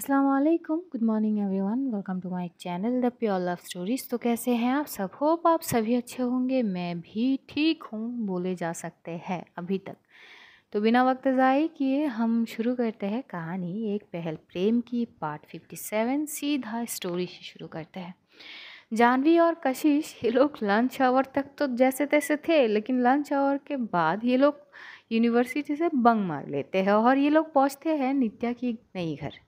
अस्सलाम वालेकुम good morning everyone welcome to my channel the pure love stories तो कैसे हैं आप सब? होप आप सभी अच्छे होंगे। मैं भी ठीक हूँ, बोले जा सकते हैं अभी तक। तो बिना वक्त ज़ाय किए हम शुरू करते हैं कहानी। एक पहल प्रेम की पार्ट 57 सीधा स्टोरी से शुरू करते हैं। जानवी और कशिश, ये लोग लंच आवर तक तो जैसे तैसे थे, लेकिन लंच आवर के बाद ये लोग यूनिवर्सिटी से बंग मार लेते हैं और ये लोग पहुँचते हैं नित्या की नई घर।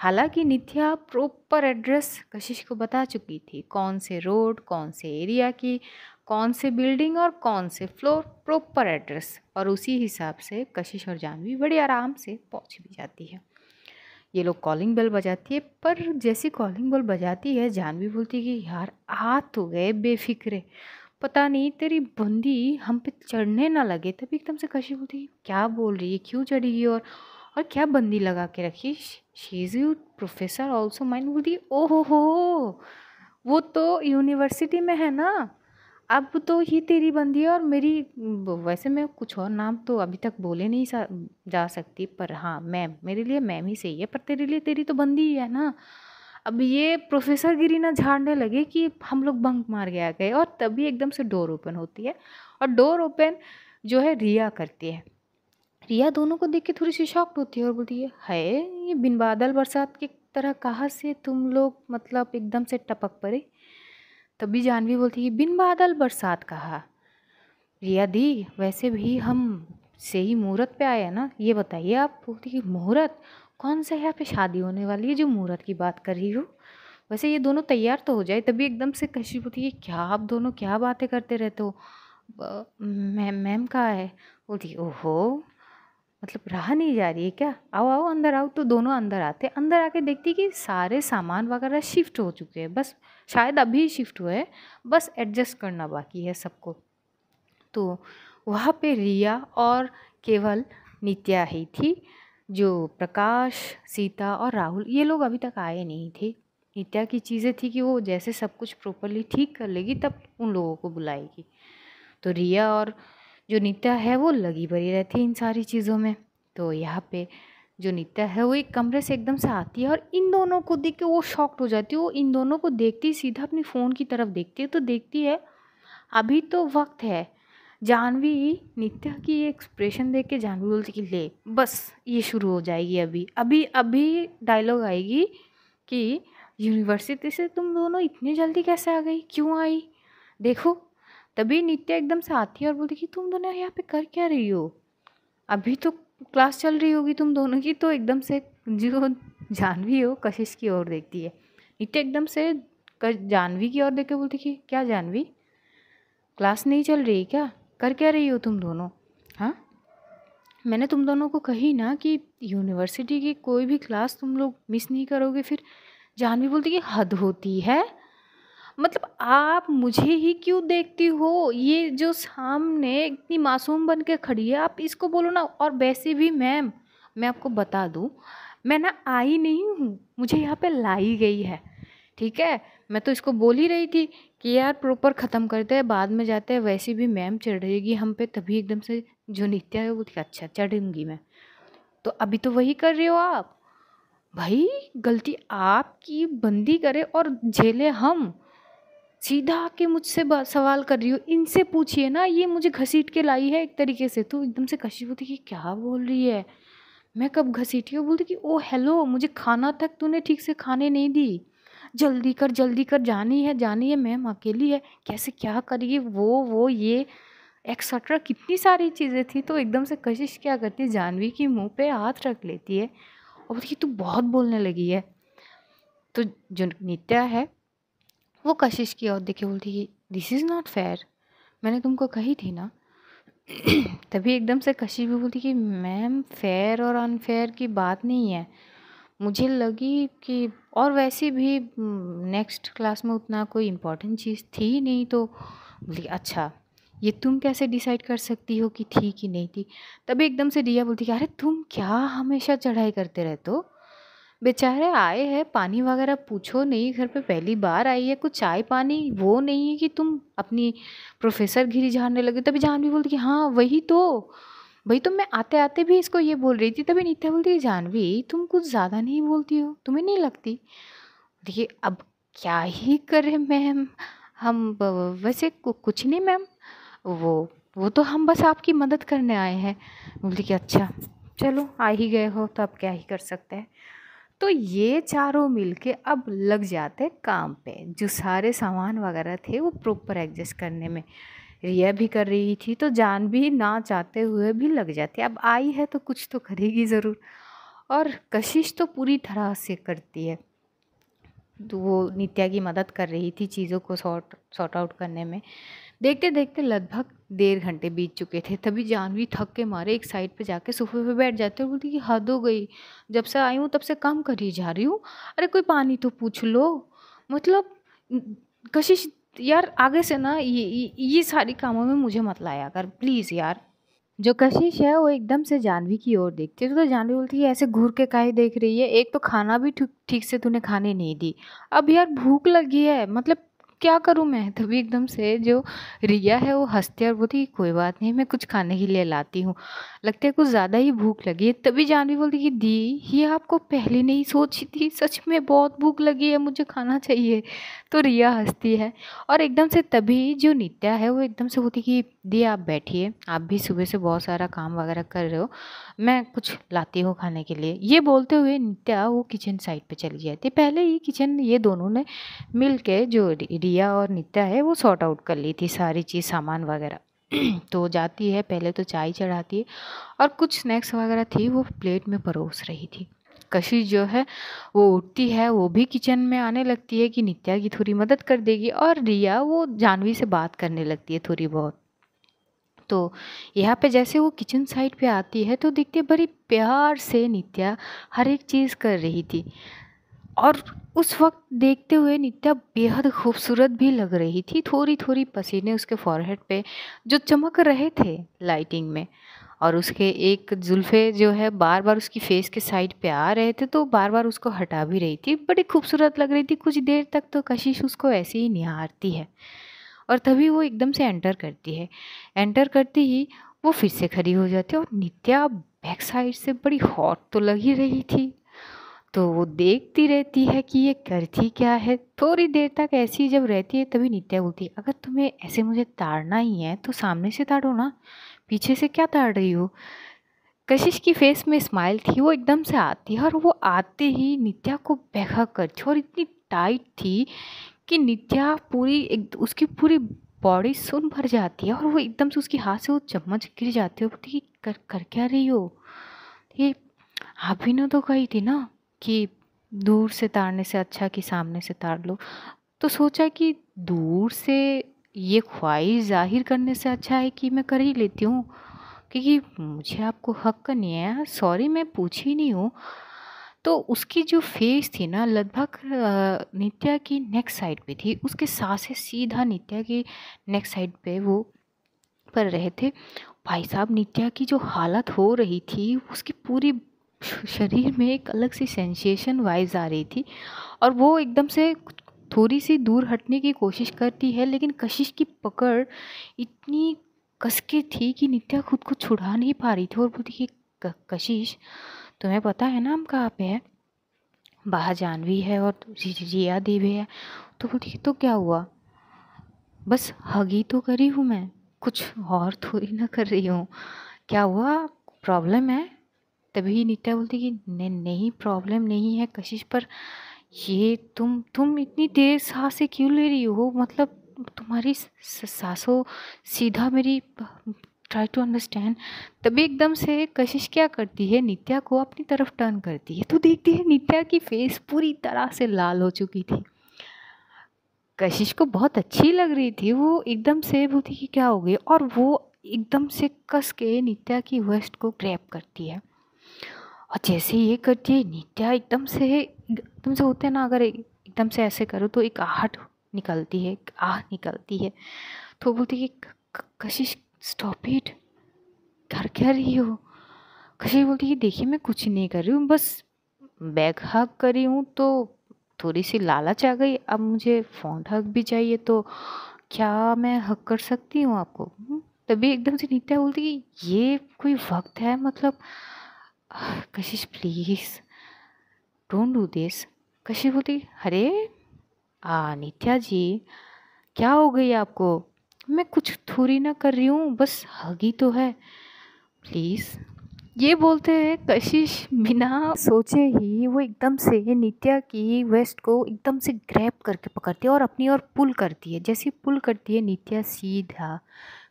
हालाँकि नित्या प्रॉपर एड्रेस कशिश को बता चुकी थी, कौन से रोड कौन से एरिया की, कौन से बिल्डिंग और कौन से फ्लोर प्रॉपर एड्रेस और उसी हिसाब से कशिश और जानवी बड़े आराम से पहुँच भी जाती है। ये लोग कॉलिंग बेल बजाती है, पर जैसी कॉलिंग बेल बजाती है जानवी बोलती है कि यार, आ तो गए बेफिक्रे। पता नहीं, तेरी बंदी हम पे चढ़ने ना लगे। तभी एकदम से कशिश बोलती क्या बोल रही है? क्यों चढ़ेगी और और क्या बंदी लगा के रखी? She is you professor also mind बोलती ओहो हो वो तो यूनिवर्सिटी में है ना? अब तो ये तेरी बंदी है और मेरी, वैसे मैं कुछ और नाम तो अभी तक बोले नहीं जा सकती, पर हाँ मैम मेरे लिए मैम ही सही है, पर तेरे लिए तेरी तो बंदी ही है ना? अब ये प्रोफेसर गिरी ना झाड़ने लगे कि हम लोग बंक मार गया गए और तभी एकदम से डोर ओपन होती है और डोर ओपन जो है रिया करती है। रिया दोनों को देख के थोड़ी सी शॉक्ड होती है और बोलती है है ये बिन बादल बरसात की तरह कहाँ से तुम लोग मतलब एकदम से टपक पड़े? तभी जानवी बोलती है बिन बादल बरसात कहा रिया दी, वैसे भी हम से ही मुहूर्त पे आए हैं ना, ये बताइए आप? बोलती है मुहूर्त कौन सा यहाँ पे शादी होने वाली है जो मुहूर्त की बात कर रही हो? वैसे ये दोनों तैयार तो हो जाए, तभी एकदम से कशी बोलती है क्या आप दोनों क्या बातें करते रहते हो? मैम मैम कहाँ है? बोलती ओहो मतलब रहा नहीं जा रही है क्या? आओ आओ, अंदर आओ। तो दोनों अंदर आते अंदर आके देखती कि सारे सामान वगैरह शिफ्ट हो चुके हैं। बस शायद अभी शिफ्ट हुए बस एडजस्ट करना बाकी है सबको। तो वहाँ पे रिया और केवल नित्या ही थी, जो प्रकाश, सीता और राहुल, ये लोग अभी तक आए नहीं थे। नित्या की चीज़ें थी कि वो जैसे सब कुछ प्रॉपरली ठीक कर लेगी, तब उन लोगों को बुलाएगी। तो रिया और जो नित्या है वो लगी भरी रहती है इन सारी चीज़ों में। तो यहाँ पे जो नित्या है वो एक कमरे से एकदम से आती है और इन दोनों को देख के वो शॉक्ड हो जाती है। वो इन दोनों को देखती सीधा अपनी फ़ोन की तरफ़ देखती है तो देखती है, अभी तो वक्त है। जानवी नित्या की एक्सप्रेशन देख के जानवी बोलती कि, ले, बस, ये शुरू हो जाएगी अभी। अभी अभी डायलॉग आएगी कि यूनिवर्सिटी से तुम दोनों इतनी जल्दी कैसे आ गई? क्यों आई? देखो तभी नित्या एकदम से आती है और बोलती कि तुम दोनों यहाँ पे कर क्या रही हो? अभी तो क्लास चल रही होगी तुम दोनों की तो एकदम से जो जानवी हो कशिश की ओर देखती है। नित्या एकदम से जानवी की ओर देख के बोलती कि क्या जानवी? क्लास नहीं चल रही क्या? कर क्या रही हो तुम दोनों? हाँ? मैंने तुम दोनों को कही ना कि यूनिवर्सिटी की कोई भी क्लास तुम लोग मिस नहीं करोगे, फिर जानवी बोलती कि हद होती है। मतलब आप मुझे ही क्यों देखती हो? ये जो सामने इतनी मासूम बन के खड़ी है, आप इसको बोलो ना। और वैसे भी मैम, मैं आपको बता दूँ, मैं ना आई नहीं हूँ, मुझे यहाँ पे लाई गई है, ठीक है? मैं तो इसको बोल ही रही थी कि यार प्रॉपर ख़त्म करते हैं, बाद में जाते हैं, वैसे भी मैम चढ़ेगी हम पे, तभी एकदम से जो नित्या है वो अच्छा चढ़ूँगी मैं। तो अभी तो वही कर रहे हो आप? भाई, गलती आपकी, बंदी करे और झेले हम। सीधा आके मुझसे सवाल कर रही हो, इनसे पूछिए ना, ये मुझे घसीट के लाई है एक तरीके से। तो एकदम से कशी होती कि क्या बोल रही है? मैं कब घसीटी हूँ? बोलती कि, ओ, हेलो, मुझे खाना तक तूने ठीक से खाने नहीं दी। जल्दी कर जल्दी कर, जानी है जानी है, मैम अकेली है। कैसे, क्या करिए? वो वो, ये एक्सेट्रा कितनी सारी चीज़ें थी। तो एकदम से कशिश क्या करती है जानवी की मुँह पे हाथ रख लेती है और बोलती तू बहुत बोलने लगी है। तो जो नित्या है वो कशिश की और देखे, बोलती कि दिस इज़ नॉट फेयर मैंने तुमको कही थी ना, तभी एकदम से कशिश भी बोलती कि, मैम फेयर और अनफेयर की बात नहीं है। मुझे लगी कि, और वैसे भी नेक्स्ट क्लास में उतना कोई इम्पोर्टेंट चीज़ थी नहीं तो बोली अच्छा ये तुम कैसे डिसाइड कर सकती हो कि थी कि नहीं थी? तभी एकदम से रिया बोलती कि, अरे, तुम क्या हमेशा चढ़ाई करते रहते हो? बेचारे आए हैं, पानी वगैरह पूछो नहीं, घर पे पहली बार आई है, कुछ चाय पानी वो नहीं है कि तुम अपनी प्रोफेसर घिरी झाड़ने लगे, तभी जान भी बोलती कि हाँ वही तो। भाई तो मैं आते आते भी इसको ये बोल रही थी, तभी नित्या बोलती है जानवी तुम कुछ ज़्यादा नहीं बोलती हो, तुम्हें नहीं लगती? देखिए, अब क्या ही करें मैम, हम वैसे कुछ नहीं मैम, वो वो तो हम बस आपकी मदद करने आए हैं। बोलती कि अच्छा चलो, आ ही गए हो तो अब क्या ही कर सकते हैं? तो ये चारों मिलके अब लग जाते काम पे। जो सारे सामान वगैरह थे वो प्रॉपर एडजस्ट करने में। रिया भी कर रही थी तो जान भी ना चाहते हुए भी लग जाती अब आई है तो कुछ तो करेगी ज़रूर। और कशिश तो पूरी तरह से करती है। तो वो नित्या की मदद कर रही थी चीज़ों को सॉर्ट सॉर्ट आउट करने में। देखते देखते लगभग डेढ़ घंटे बीत चुके थे। तभी जानवी थक के मारे एक साइड पे जाके सोफे पे बैठ जाते और बोलती कि हद हो गई। जब से आई हूँ, तब से काम करी जा रही हूँ। अरे, कोई पानी तो पूछ लो। मतलब कशिश, यार, आगे से ना, ये ये सारी कामों में मुझे मत लाया कर, प्लीज़ यार। जो कशिश है, वो एकदम से जानवी की ओर देखती है। तो जानवी बोलती है ऐसे घूर के काहे देख रही है? एक तो खाना भी ठीक से तूने खाने नहीं दी। अब यार, भूख लगी है। मतलब क्या करूँ मैं? तभी एकदम से जो रिया है, वो हंसती है और बोलती कोई बात नहीं, मैं कुछ खाने के लिए लाती हूँ। लगता है कुछ ज़्यादा ही भूख लगी है। तभी जानवी बोलती कि दी, ये आपको पहले नहीं सोची थी? सच में बहुत भूख लगी है, मुझे खाना चाहिए। तो रिया हंसती है और एकदम से तभी जो नित्या है, वो एकदम से होती कि दी, आप बैठिए। आप भी सुबह से बहुत सारा काम वगैरह कर रहे हो। मैं कुछ लाती हूँ खाने के लिए। ये बोलते हुए नित्या वो किचन साइड पे चली जाती है पहले ही किचन ये दोनों ने मिल के जो रिया और नित्या है, वो सॉर्ट आउट कर ली थी सारी चीज़, सामान वगैरह। तो जाती है, पहले तो चाय चढ़ाती है और कुछ स्नैक्स वगैरह थी, वो प्लेट में परोस रही थी। कशिश जो है, वो उठती है, वो भी किचन में आने लगती है कि नित्या की थोड़ी मदद कर देगी और रिया वो जानवी से बात करने लगती है थोड़ी बहुत। तो यहाँ पे जैसे वो किचन साइड पे आती है तो दिखती बड़ी प्यार से नित्या हर एक चीज़ कर रही थी। और उस वक्त देखते हुए नित्या बेहद खूबसूरत भी लग रही थी थोड़ी थोड़ी पसीने उसके फॉरहेड पे जो चमक रहे थे लाइटिंग में। और उसके एक जुल्फ़े जो है बार बार उसकी फेस के साइड पे आ रहे थे तो बार बार उसको हटा भी रही थी। बड़ी खूबसूरत लग रही थी, कुछ देर तक तो कशिश उसको ऐसे ही निहारती है। और तभी वो एकदम से एंटर करती है। एंटर करती ही वो फिर से खड़ी हो जाती है और नित्या बैक साइड से बड़ी हॉट तो लग रही थी। तो वो देखती रहती है कि ये करती क्या है। थोड़ी देर तक ऐसी जब रहती है तभी नित्या बोलती है, अगर तुम्हें ऐसे मुझे ताड़ना ही है तो सामने से ताड़ो ना। पीछे से क्या ताड़ रही हो? कशिश की फेस में स्माइल थी, वो एकदम से आती है और वो आते ही नित्या को बेखा करती और इतनी टाइट थी कि नित्या पूरी एक, उसकी पूरी बॉडी सुन भर जाती है और वो एकदम से उसके हाथ से वो चम्मच गिर जाती है। बोलती कर कर क्या रही हो? ये आप भी ना तो कही थी ना कि दूर से ताड़ने से अच्छा कि सामने से ताड़ लो। तो सोचा कि दूर से ये ख्वाहिश ज़ाहिर करने से अच्छा है कि मैं कर ही लेती हूँ? क्योंकि मुझे आपको हक नहीं है सॉरी मैं पूछी नहीं हूँ। तो उसकी जो फेस थी ना, लगभग नित्या की नेक्स्ट साइड पे थी। उसके साथ से सीधा नित्या की नेक्स्ट साइड पे वो, पर रहे थे। भाई साहब, नित्या की जो हालत हो रही थी, उसकी पूरी शरीर में एक अलग सी सेंसेशन वाइज आ रही थी और वो एकदम से थोड़ी सी दूर हटने की कोशिश करती है, लेकिन कशिश की पकड़ इतनी कसके थी कि नित्या खुद को छुड़ा नहीं पा रही थी और बोलती कि, कशिश तुम्हें पता है ना हम कहाँ पे है? बाहर जानवी है और जिया देवी है। तो बोलती तो क्या हुआ? बस हगी तो करी हूँ मैं। कुछ और थोड़ी ना कर रही हूँ। क्या हुआ? प्रॉब्लम है? तभी नित्या बोलती कि नहीं नहीं, प्रॉब्लम नहीं है कशिश, पर ये तुम तुम इतनी देर साँसें क्यों ले रही हो? मतलब तुम्हारी सांसों सीधा मेरी ट्राई टू अंडरस्टैंड तभी एकदम से कशिश क्या करती है, नित्या को अपनी तरफ़ टर्न करती है। तो देखती है, नित्या की फेस पूरी तरह से लाल हो चुकी थी। कशिश को बहुत अच्छी लग रही थी, वो एकदम से बोलती कि क्या हो गई? और वो एकदम से कस के नित्या की वेस्ट को ग्रैप करती है। और जैसे ये करती है, नित्या एकदम से एकदम से होते हैं ना, अगर एकदम से ऐसे करो तो एक आहट निकलती है आह निकलती है। तो बोलती है कशिश स्टॉप इट कर क्या रही हो? कशिश बोलती है देखिए, मैं कुछ नहीं कर रही हूँ, बस बैग हक कर रही हूँ तो थोड़ी सी लालच आ गई, अब मुझे फ़ोन हक भी चाहिए तो क्या मैं हक कर सकती हूँ आपको? तभी एकदम से नित्या बोलती कि ये कोई वक्त है मतलब कशिश प्लीज़ डोंट डू दिस कशिश बोलती, अरे, आ नित्या जी, क्या हो गई आपको? मैं कुछ थोड़ी ना कर रही हूँ, बस हगी तो है। प्लीज़ ये बोलते हैं, कशिश बिना सोचे ही वो एकदम से नित्या की वेस्ट को एकदम से ग्रैप करके पकड़ती है और अपनी ओर पुल करती है। जैसे पुल करती है, नित्या सीधा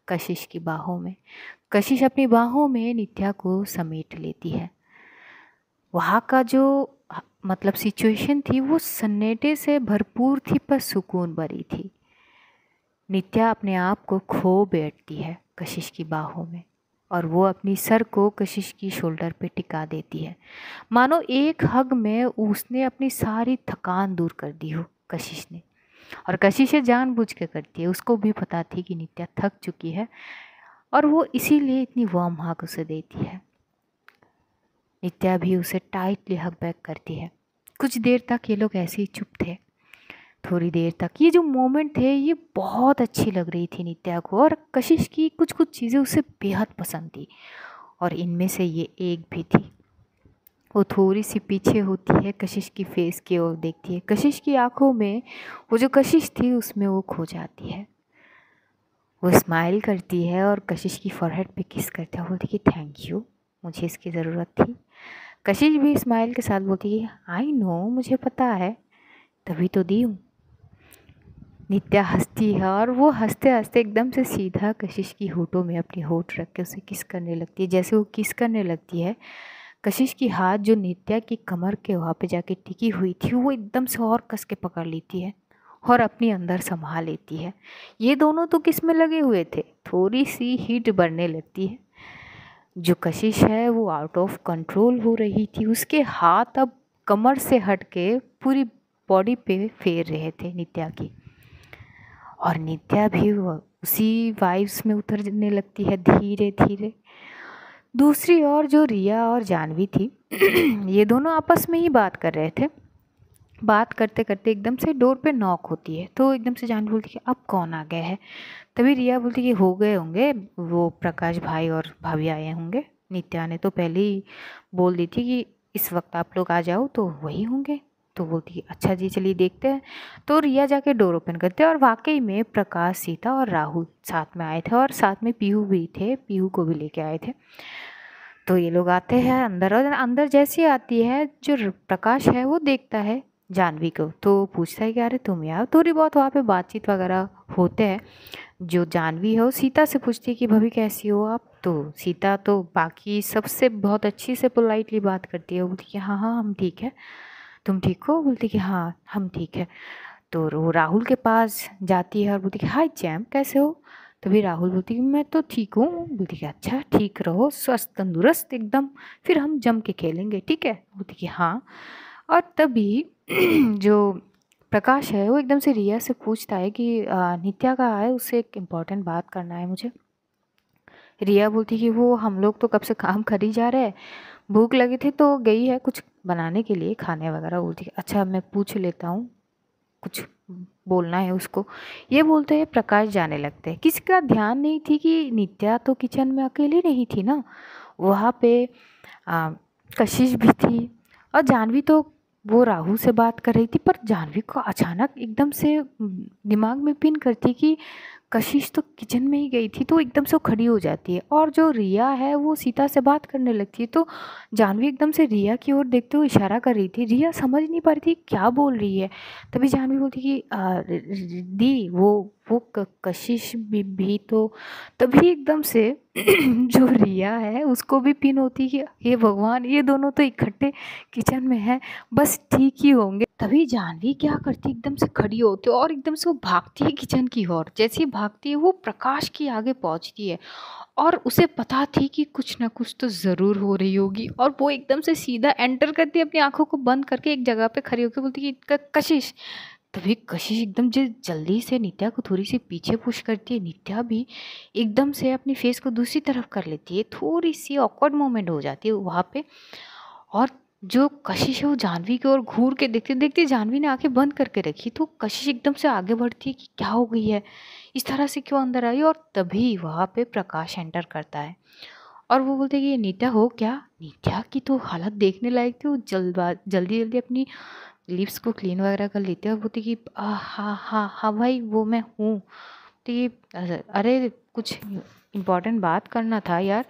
कशिश की बाहों में, कशिश अपनी बाहों में नित्या को समेट लेती है। वहाँ का जो मतलब सिचुएशन थी, वो सन्नाटे से भरपूर थी पर सुकून भरी थी। नित्या अपने आप को खो बैठती है कशिश की बाहों में और वो अपनी सर को कशिश की शोल्डर पे टिका देती है। मानो एक हग में उसने अपनी सारी थकान दूर कर दी हो कशिश ने। और कशिश जानबूझ के करती है, उसको भी पता थी कि नित्या थक चुकी है और वो इसीलिए इतनी वार्म हग उसे देती है। नित्या भी उसे टाइटली हग बैक करती है। कुछ देर तक ये लोग ऐसे ही चुप थे। थोड़ी देर तक। ये जो मोमेंट थे, ये बहुत अच्छी लग रही थी नित्या को और कशिश की कुछ कुछ चीज़ें उसे बेहद पसंद थी और इनमें से ये एक भी थी। वो थोड़ी सी पीछे होती है कशिश की फेस की ओर देखती है। कशिश की आँखों में वो जो कशिश थी, उसमें वो खो जाती है। वो स्माइल करती है और कशिश की फॉरहेड पे किस करते है। बोलती कि थैंक यू मुझे इसकी ज़रूरत थी। कशिश भी स्माइल के साथ बोलती कि आई नो मुझे पता है, तभी तो दी हूँ। नित्या हंसती है और वो हँसते हँसते एकदम से सीधा कशिश की होठों में अपनी होठ रख के उसे किस करने लगती है, जैसे वो किस करने लगती है। कशिश की हाथ जो नित्या की कमर के वहाँ पे जाके टिकी हुई थी, वो एकदम से और कस के पकड़ लेती है और अपने अंदर संभाल लेती है। ये दोनों तो किसमें लगे हुए थे? थोड़ी सी हीट बढ़ने लगती है। जो कशिश है, वो आउट ऑफ़ कंट्रोल हो रही थी। उसके हाथ अब कमर से हट के पूरी बॉडी पे फेर रहे थे नित्या की। और नित्या भी उसी वाइब्स में उतरने लगती है धीरे धीरे। दूसरी ओर जो रिया और जानवी थी, ये दोनों आपस में ही बात कर रहे थे। बात करते करते एकदम से डोर पे नॉक होती है तो एकदम से जानवी बोलती है अब कौन आ गया है? तभी रिया बोलती कि हो गए होंगे, वो प्रकाश भाई और भाभी आए होंगे। नित्या ने तो पहले ही बोल दी थी कि इस वक्त आप लोग आ जाओ तो वही होंगे। तो बोलती है अच्छा जी, चलिए देखते हैं। तो रिया जाके डोर ओपन करते हैं और वाकई में प्रकाश, सीता और राहुल साथ में आए थे और साथ में पीहू भी थे, पीहू को भी लेके आए थे। तो ये लोग आते हैं अंदर और अंदर जैसी आती है, जो प्रकाश है वो देखता है जानवी को। तो पूछता है कि, अरे, तुम यार थोड़ी बहुत वहाँ पे बातचीत वगैरह होते हैं। जो जानवी है वो सीता से पूछती है कि, भाभी, कैसी हो आप? तो सीता तो बाकी सबसे बहुत अच्छी से पोलाइटली बात करती है। बोलती है हाँ हाँ हम ठीक है। तुम ठीक हो? बोलती कि हाँ हम ठीक है। तो वो राहुल के पास जाती है और बोलती कि, हाय जैम, कैसे हो? तभी राहुल बोलती कि, मैं तो ठीक हूँ। बोलती कि अच्छा ठीक रहो, स्वस्थ, तंदुरुस्त एकदम। फिर हम जम के खेलेंगे, ठीक है? बोलती कि हाँ। और तभी जो प्रकाश है, वो एकदम से रिया से पूछता है कि नित्या का है? उससे एक इंपॉर्टेंट बात करना है मुझे। रिया बोलती कि, वो हम लोग तो कब से काम कर ही जा रहे हैं। भूख लगी थी तो गई है कुछ बनाने के लिए खाने वगैरह बोलती है अच्छा मैं पूछ लेता हूँ। कुछ बोलना है उसको। ये बोलते हैं प्रकाश जाने लगते। हैं किसी का ध्यान नहीं थी कि नित्या तो किचन में अकेली नहीं थी ना? वहाँ पे आ, कशिश भी थी। और जानवी तो वो राहुल से बात कर रही थी पर जानवी को अचानक एकदम से दिमाग में पिन करती कि कशिश तो किचन में ही गई थी तो एकदम से वो खड़ी हो जाती है। और जो रिया है वो सीता से बात करने लगती है। तो जानवी एकदम से रिया की ओर देखते हुए इशारा कर रही थी रिया समझ नहीं पा रही थी क्या बोल रही है? तभी जानवी बोलती कि दी वो वो कशिश भी, भी तो तभी एकदम से जो रिया है, उसको भी पिन होती कि, हे भगवान, ये दोनों तो इकट्ठे किचन में हैं, बस ठीक ही होंगे। तभी जानवी क्या करती एकदम से खड़ी होती है और एकदम से वो भागती है किचन की ओर। जैसे भागती है, वो प्रकाश की आगे पहुँचती है और उसे पता थी कि कुछ ना कुछ तो ज़रूर हो रही होगी और वो एकदम से सीधा एंटर करती है अपनी आँखों को बंद करके, एक जगह पे खड़ी होकर बोलती कि, कशिश तभी कशिश एकदम जो, जल्दी से नित्या को थोड़ी सी पीछे पुश करती है। नित्या भी एकदम से अपनी फेस को दूसरी तरफ़ कर लेती है। थोड़ी सी ऑकवर्ड मोमेंट हो जाती है वहाँ पे। और जो कशिश है वो जानवी की ओर घूर के देखते देखते जानवी ने आँखें बंद करके रखी तो कशिश एकदम से आगे बढ़ती है कि क्या हो गई है? इस तरह से क्यों अंदर आई? और तभी वहाँ पे प्रकाश एंटर करता है। और वो बोलते हैं कि, ये नित्या हो क्या? नित्या की तो हालत देखने लायक थी। वो जल्दबाज जल्दी जल्दी अपनी लिप्स को क्लीन वगैरह कर लेते हैं और बोलते कि हाँ हाँ हाँ भाई वो मैं हूँ। तो ये अरे कुछ इम्पोर्टेंट बात करना था यार।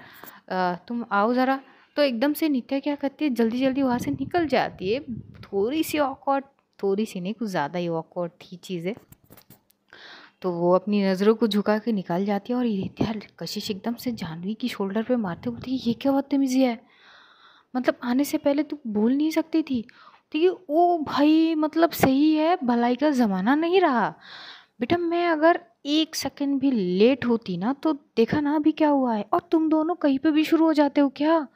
आ, तुम आओ ज़रा। तो एकदम से नित्या क्या करती है? जल्दी जल्दी वहाँ से निकल जाती है। थोड़ी सी ऑकवर्ड थोड़ी सी नहीं कुछ ज़्यादा ही ऑकवर्ड थी चीज़ें। तो वो अपनी नज़रों को झुका के निकल जाती है और नित्या कशिश एकदम से जानवी की शोल्डर पे मारते बोलती है ये क्या बदतमीज़ी है? मतलब आने से पहले तू बोल नहीं सकती थी। ठीक है ओ भाई मतलब सही है, भलाई का ज़माना नहीं रहा। बेटा मैं अगर एक सेकंड भी लेट होती ना तो देखा ना अभी क्या हुआ है। और तुम दोनों कहीं पे भी शुरू हो जाते हो क्या?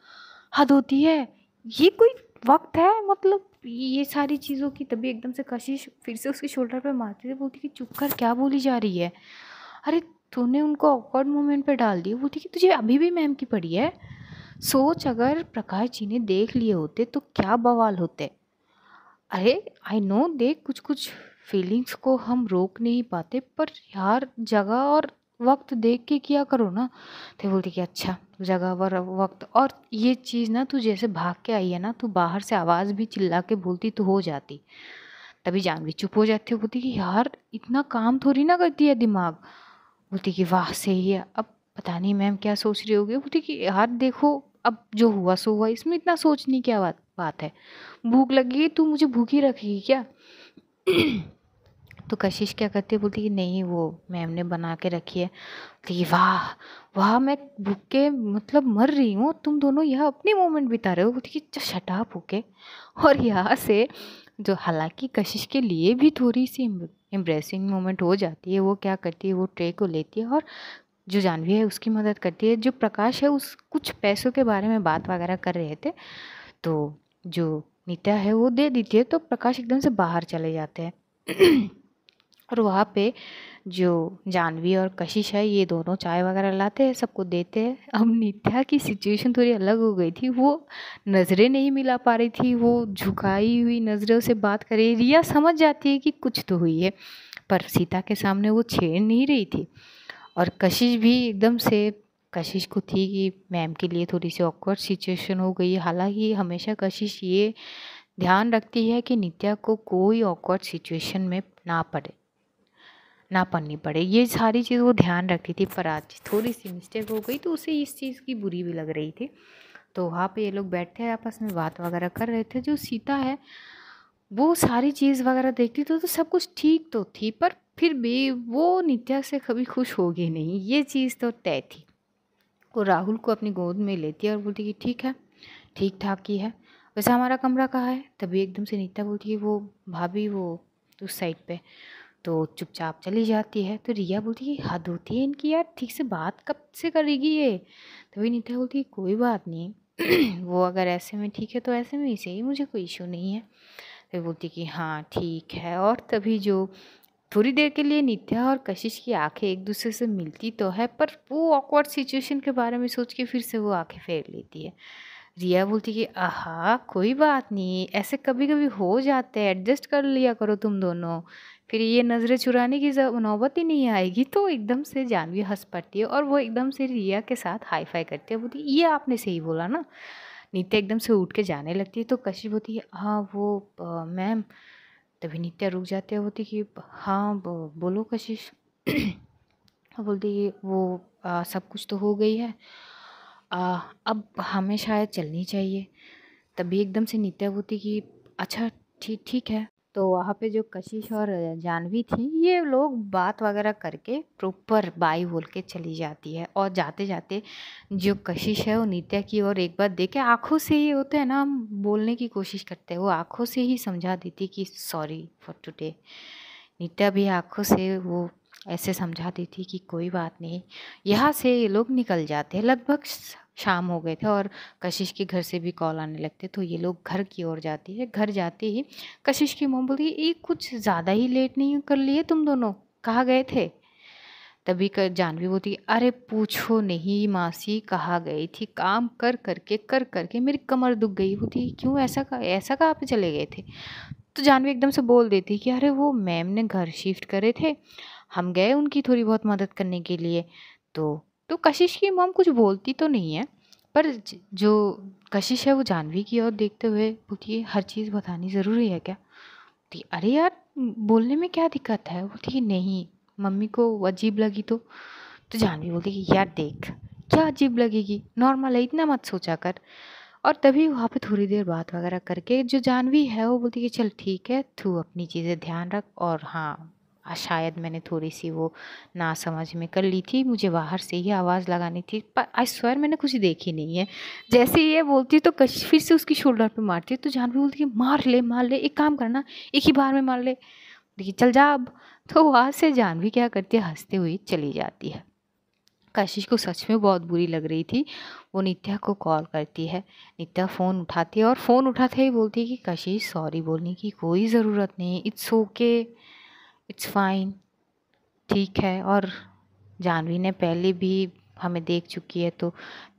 हद होती है। ये कोई वक्त है? मतलब ये सारी चीज़ों की तभी एकदम से कशिश फिर से उसके शोल्डर पे मारती थी बोलती कि चुप कर, क्या बोली जा रही है? अरे तूने उनको ऑकवर्ड मोमेंट पे डाल दिया। बोलती कि तुझे अभी भी मैम की पड़ी है। सोच अगर प्रकाश जी ने देख लिए होते तो क्या बवाल होते? अरे आई नो देख कुछ कुछ फीलिंग्स को हम रोक नहीं पाते, पर यार जगह और वक्त देख के किया करो ना। तो बोलती कि अच्छा जगह वर, वक्त और ये चीज़ ना तू जैसे भाग के आई है ना, तू बाहर से आवाज़ भी चिल्ला के बोलती तो हो जाती। तभी जान भी चुप हो जाती है, बोलती कि यार, इतना काम थोड़ी ना करती है दिमाग। बोलती कि वाह, सही है। अब पता नहीं मैम क्या सोच रही होगी? बोलती कि यार देखो, अब जो हुआ, सो हुआ, इसमें इतना सोचने क्या बात? बात है। भूख लगी तू मुझे भूखी रखेगी क्या? तो कशिश क्या करती है? बोलती कि नहीं, वो मैम ने बना के रखी है। तो वाह वाह, मैं भूखे मतलब मर रही हूँ, तुम दोनों यह अपनी मोमेंट बिता रहे हो। बोलती कि शटा भूखे और यहाँ से जो हालाँकि कशिश के लिए भी थोड़ी सी एम्ब्रेसिंग मोमेंट हो जाती है, वो क्या करती है? वो ट्रे को लेती है और जो जानवी है, उसकी मदद करती है। जो प्रकाश है, उस कुछ पैसों के बारे में बात वगैरह कर रहे थे तो जो नित्या है वो दे देती है तो प्रकाश एकदम से बाहर चले जाते हैं। और वहाँ पे जो जानवी और कशिश है, ये दोनों चाय वगैरह लाते हैं, सबको देते हैं। अब नित्या की सिचुएशन थोड़ी अलग हो गई थी। वो नज़रें नहीं मिला पा रही थी, वो झुकाई हुई नज़रों से बात कर रही रिया समझ जाती है कि कुछ तो हुई है, पर सीता के सामने वो छेड़ नहीं रही थी। और कशिश भी एकदम से कशिश को थी कि मैम के लिए थोड़ी सी ऑकवर्ड सिचुएशन हो गई हालाँकि हमेशा कशिश ये ध्यान रखती है कि नित्या को कोई ऑकवर्ड सिचुएशन में ना पड़े ना पढ़नी पड़े। ये सारी चीज़ वो ध्यान रखती थी। पर आज थोड़ी सी मिस्टेक हो गई तो उसे इस चीज़ की बुरी भी लग रही थी। तो वहाँ पे ये लोग बैठे आपस में बात वगैरह कर रहे थे। जो सीता है वो सारी चीज़ वगैरह देखती तो, तो सब कुछ ठीक तो थी पर फिर भी वो नित्या से कभी खुश होगी नहीं। ये चीज़ तो तय थी। वो राहुल को अपनी गोद में लेती है और बोलती है कि ठीक है ठीक ठाक ही है। वैसे हमारा कमरा कहाँ है? तभी एकदम से नीता बोलती है वो भाभी वो उस साइड पे। तो चुपचाप चली जाती है। तो रिया बोलती है हद होती है इनकी यार, ठीक से बात कब से करेगी ये? तो वही नीता बोलती है कोई बात नहीं। वो अगर ऐसे में ठीक है तो ऐसे में ही सही, मुझे कोई इशू नहीं है। तो बोलती कि हाँ ठीक है। और तभी जो थोड़ी देर के लिए नित्या और कशिश की आँखें एक दूसरे से मिलती तो है, पर वो ऑकवर्ड सिचुएशन के बारे में सोच के फिर से वो आँखें फेर लेती है। रिया बोलती कि, आहा, कोई बात नहीं, ऐसे कभी कभी हो जाते हैं एडजस्ट कर लिया करो तुम दोनों। फिर ये नज़रें चुराने की नौबत ही नहीं आएगी तो एकदम से जानवी हंस पड़ती है और वो एकदम से रिया के साथ हाई फाई करती है। बोलती ये आपने सही बोला ना। नित्या एकदम से उठ के जाने लगती है तो कशिश बोलती है हाँ वो मैम तभी नित्या रुक जाते है बोलती कि हाँ बोलो कशिश। बोलती कि वो आ, सब कुछ तो हो गई है। आ, अब हमें शायद चलनी चाहिए। तभी एकदम से नित्या बोलती कि अच्छा ठीक ठीक है। तो वहाँ पे जो कशिश और जानवी थी, ये लोग बात वगैरह करके प्रॉपर बाई बोल के चली जाती है और जाते जाते जो कशिश है वो नित्या की और एक बार देखे, आँखों से ही होते हैं ना हम बोलने की कोशिश करते हैं, वो आँखों से ही समझा देती कि सॉरी फॉर टुडे नित्या भी आँखों से वो ऐसे समझाती थी कि कोई बात नहीं, यहाँ से ये लोग निकल जाते हैं। लगभग शाम हो गए थे और कशिश के घर से भी कॉल आने लगते तो ये लोग घर की ओर जाती है। घर जाते ही कशिश की मोम बोलती ये कुछ ज़्यादा ही लेट नहीं कर लिए तुम दोनों? कहाँ गए थे? तभी कर जानवी बोलती, अरे पूछो नहीं मासी, कहाँ गई थी? काम कर करके कर करके मेरी कमर दुख गई होती। क्यों ऐसा का, ऐसा कहाँ पे चले गए थे? तो जानवी एकदम से बोल देती कि, अरे वो मैम ने घर शिफ्ट करे थे हम गए उनकी थोड़ी बहुत मदद करने के लिए। तो तो कशिश की मॉम कुछ बोलती तो नहीं है, पर जो कशिश है वो जानवी की ओर देखते हुए बोलती है, हर चीज़ बतानी ज़रूरी है क्या? बोलती अरे यार बोलने में क्या दिक्कत है? बोलती नहीं, मम्मी को अजीब लगी तो। तो जानवी बोलती कि यार देख, क्या अजीब लगेगी? नॉर्मल है, इतना मत सोचा कर। और तभी वहाँ पे थोड़ी देर बात वगैरह करके जो जानवी है वो बोलती कि चल ठीक है, तू अपनी चीज़ें ध्यान रख और हाँ शायद मैंने थोड़ी सी वो ना समझ में कर ली थी, मुझे बाहर से ही आवाज़ लगानी थी, पर आई स्वर मैंने कुछ देखी नहीं है। जैसे ये बोलती तो कश, फिर से उसकी शोल्डर पे मारती तो जानवी बोलती है मार ले मार ले, एक काम करना, एक ही बार में मार ले। देखिए, चल जा अब। तो वहाँ से जानवी क्या करती है, हँसते हुए चली जाती है। कशिश को सच में बहुत बुरी लग रही थी। वो नित्या को कॉल करती है। नित्या फ़ोन उठाती है और फ़ोन उठाते ही बोलती है कि कशिश, सॉरी बोलने की कोई ज़रूरत नहीं इट्स ओके इट्स फाइन ठीक है। और जानवी ने पहले भी हमें देख चुकी है तो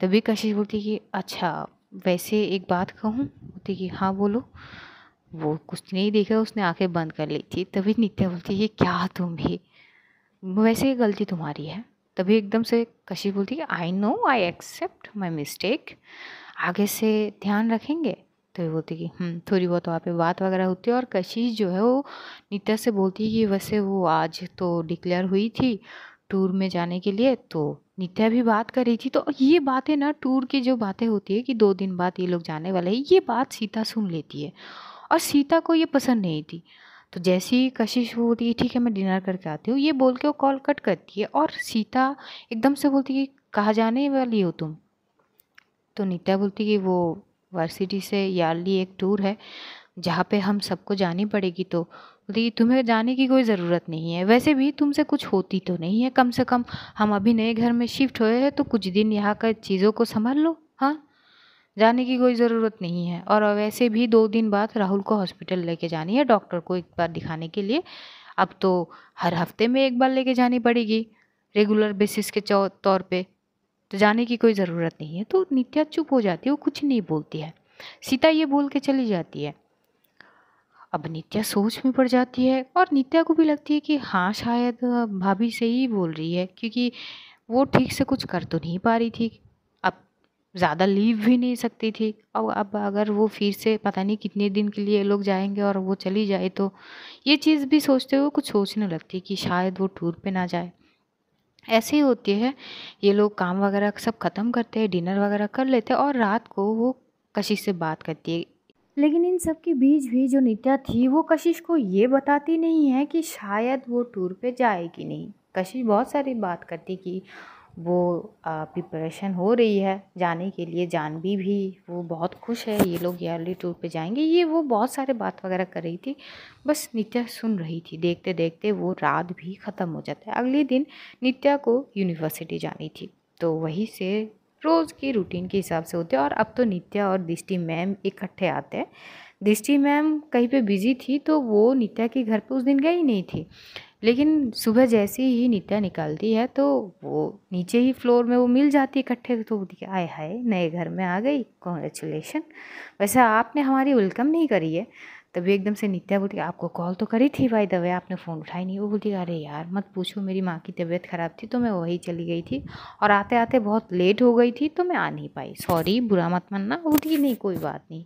तभी कशिश बोलती कि अच्छा वैसे एक बात कहूँ? बोलती कि हाँ बोलो। वो कुछ नहीं देखा, उसने आँखें बंद कर ली थी। तभी नित्या बोलती है क्या तुम भी? वैसे गलती तुम्हारी है। तभी एकदम से कशिश बोलती है I know I accept my mistake आगे से ध्यान रखेंगे? तो बोलती कि हम्म, थोड़ी बहुत वहाँ पे बात वगैरह होती है और कशिश जो है वो नित्या से बोलती है कि वैसे वो आज तो डिक्लेयर हुई थी टूर में जाने के लिए तो नित्या भी बात कर रही थी। तो ये बातें ना टूर की जो बातें होती है कि दो दिन बाद ये लोग जाने वाले हैं ये बात सीता सुन लेती है और सीता को ये पसंद नहीं थी। तो जैसे ही कशिश वो होती है ठीक है मैं डिनर करके आती हूँ। ये बोल के वो कॉल कट करती है और सीता एकदम से बोलती है कहाँ जाने वाली हो तुम? तो नित्या बोलती कि वो वर्सिटी से यारली एक टूर है, जहाँ पे हम सबको जानी पड़ेगी तो बोलती, तुम्हें जाने की कोई ज़रूरत नहीं है। वैसे भी तुमसे कुछ होती तो नहीं है, कम से कम हम अभी नए घर में शिफ्ट हुए हैं तो कुछ दिन यहाँ का चीज़ों को संभाल लो हाँ? जाने की कोई ज़रूरत नहीं है। और वैसे भी दो दिन बाद राहुल को हॉस्पिटल लेके जानी है डॉक्टर को एक बार दिखाने के लिए। अब तो हर हफ़्ते में एक बार लेके जानी पड़ेगी रेगुलर बेसिस के तौर पे। तो जाने की कोई ज़रूरत नहीं है। तो नित्या चुप हो जाती है, वो कुछ नहीं बोलती है। सीता ये बोल के चली जाती है। अब नित्या सोच में पड़ जाती है और नित्या को भी लगती है कि हाँ शायद भाभी से ही बोल रही है, क्योंकि वो ठीक से कुछ कर तो नहीं पा रही थी। अब ज़्यादा लीव भी नहीं सकती थी। अब अब अगर वो फिर से पता नहीं कितने दिन के लिए लोग जाएँगे और वो चली जाए तो ये चीज़ भी सोचते हुए कुछ सोचने लगती है कि शायद वो टूर पे ना जाए। ऐसे ही होती है। ये लोग काम वगैरह सब ख़त्म करते हैं, डिनर वगैरह कर लेते हैं और रात को वो कशिश से बात करती है। लेकिन इन सब के बीच भी जो नित्या थी, वो कशिश को ये बताती नहीं है कि शायद वो टूर पे जाएगी नहीं। कशिश बहुत सारी बात करती कि वो प्रिपरेशन हो रही है। जाने के लिए जानवी भी, वो बहुत खुश है। ये लोग ईयरली टूर पे जाएँगे। ये वो बहुत सारे बात वगैरह कर रही थी। बस नित्या सुन रही थी। देखते देखते वो रात भी ख़त्म हो जाता है। अगले दिन नित्या को यूनिवर्सिटी जानी थी। तो वहीं से रोज़ की रूटीन के हिसाब से होते और अब तो नित्या और दृष्टि मैम इकट्ठे आते हैं। दृष्टि मैम कहीं पे बिज़ी थी तो वो नित्या के घर पे उस दिन गई नहीं थी। लेकिन सुबह जैसे ही नित्या निकलती है तो वो नीचे ही फ्लोर में वो मिल जाती है इकट्ठे तो आए हाय, नए घर में आ गई कॉन्ग्रेचुलेशन वैसे आपने हमारी वेलकम नहीं करी है। तभी एकदम से नित्या बोलती आपको कॉल तो करी थी भाई दवे आपने फ़ोन उठाई नहीं। वो बोलती अरे यार, मत पूछो, मेरी माँ की तबीयत ख़राब थी तो मैं वही चली गई थी और आते आते बहुत लेट हो गई थी तो मैं आ नहीं पाई। सॉरी बुरा मत मानना। बोलती नहीं, कोई बात नहीं।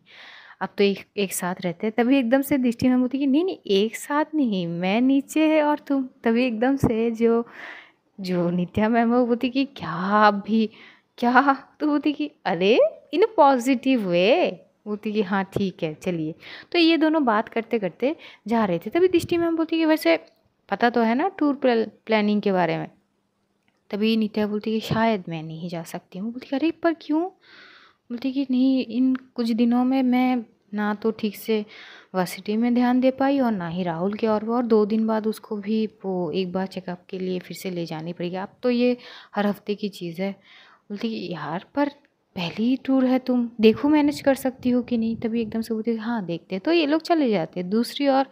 अब तो एक एक साथ रहते हैं, तभी एकदम से दृष्टि में बोलती कि नहीं नहीं, एक साथ नहीं, मैं नीचे है और तुम। तभी एकदम से जो जो नित्या मैम वो बोलती कि क्या अभी क्या? तो बोलती कि अरे इन पॉजिटिव वे बोलती कि हाँ ठीक है, चलिए। तो ये दोनों बात करते करते जा रहे थे। तभी दृष्टि मैम बोलती कि वैसे पता तो है ना टूर प्लानिंग के बारे में। तभी नित्या बोलती कि शायद मैं नहीं जा सकती हूँ। बोलती अरे, पर क्यों? बोलती कि नहीं, इन कुछ दिनों में मैं ना तो ठीक से वर्सिटी में ध्यान दे पाई और ना ही राहुल के और वो, और दो दिन बाद उसको भी वो एक बार चेकअप के लिए फिर से ले जानी पड़ेगी अब तो ये हर हफ़्ते की चीज़ है। बोलती कि यार पर पहली टूर है तुम। देखो मैनेज कर सकती हो कि नहीं। तभी एकदम से बोलती हाँ देखते तो ये लोग चले जाते दूसरी और